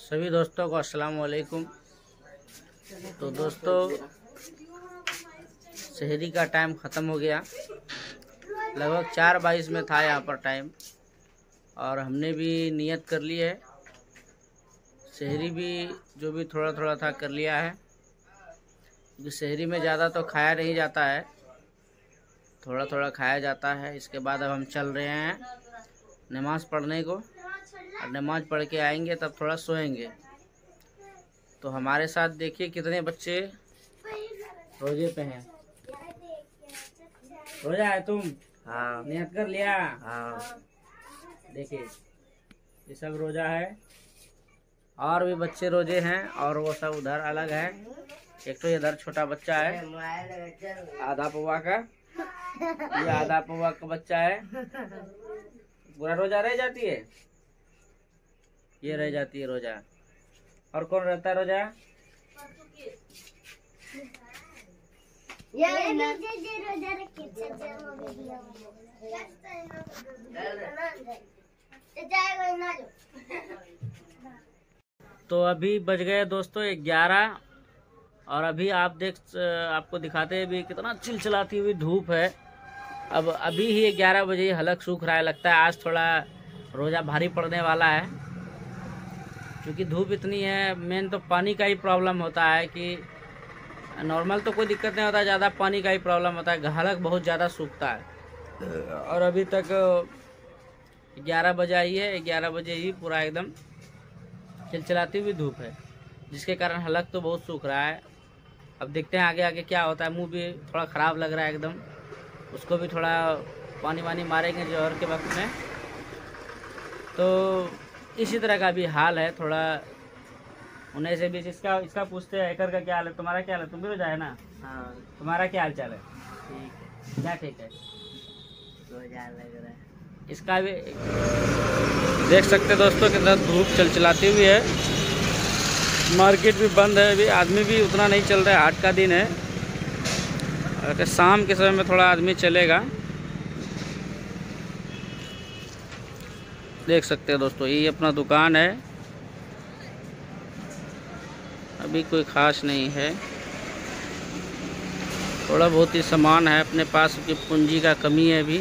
सभी दोस्तों को अस्सलाम वालेकुम। तो दोस्तों, शहरी का टाइम ख़त्म हो गया। लगभग चार बाईस में था यहाँ पर टाइम और हमने भी नियत कर ली है। शहरी भी जो भी थोड़ा थोड़ा था कर लिया है। क्योंकि शहरी में ज़्यादा तो खाया नहीं जाता है। थोड़ा थोड़ा खाया जाता है। इसके बाद अब हम चल रहे हैं नमाज़ पढ़ने को। और नमाज़ पढ़ के आएँगे तब थोड़ा सोएँगे। तो हमारे साथ देखिए कितने बच्चे रोज़े पे हैं। रोजा है तुम? हाँ। नियत कर लिया। हाँ। देखिए ये सब रोजा है। और भी बच्चे रोज़े हैं और वो सब उधर अलग है। एक तो इधर छोटा बच्चा है आधा पौवा का। ये आधा पौवा का बच्चा है। पूरा रोजा रह जाती है? ये रह जाती है रोजा। और कौन रहता है रोजा? तो अभी बज गए दोस्तों ग्यारह और अभी आप देख आपको दिखाते हैं भी कितना चिलचिलाती हुई धूप है। अब अभी ही ग्यारह बजे हलक सूख रहा है लगता है आज थोड़ा रोज़ा भारी पड़ने वाला है। क्योंकि धूप इतनी है मेन तो पानी का ही प्रॉब्लम होता है कि नॉर्मल तो कोई दिक्कत नहीं होता, ज़्यादा पानी का ही प्रॉब्लम होता है, हलक बहुत ज़्यादा सूखता है। और अभी तक ग्यारह बजे आई है, ग्यारह बजे ही पूरा एकदम चिलचिलाती हुई धूप है, जिसके कारण हलक तो बहुत सूख रहा है। अब देखते हैं आगे आगे क्या होता है, मुँह भी थोड़ा ख़राब लग रहा है एकदम, उसको भी थोड़ा पानी वानी मारेंगे जोहर के वक्त में। तो इसी तरह का भी हाल है थोड़ा उन्हें से भी इसका इसका पूछते हैं एकर का क्या हाल है तुम्हारा क्या हाल है? तुम भी रोजा है ना? हाँ। तुम्हारा क्या हाल चाल है? ठीक। क्या ठीक है? रोजा लग रहा है। इसका भी देख सकते दोस्तों कितना धूप चलचलाती हुई है। मार्केट भी बंद है अभी आदमी भी उतना नहीं चल रहा है हाट का दिन है। अगर शाम के समय में थोड़ा आदमी चलेगा। देख सकते हैं दोस्तों, ये अपना दुकान है। अभी कोई ख़ास नहीं है। थोड़ा बहुत ही सामान है, अपने पास की पूंजी का कमी है अभी।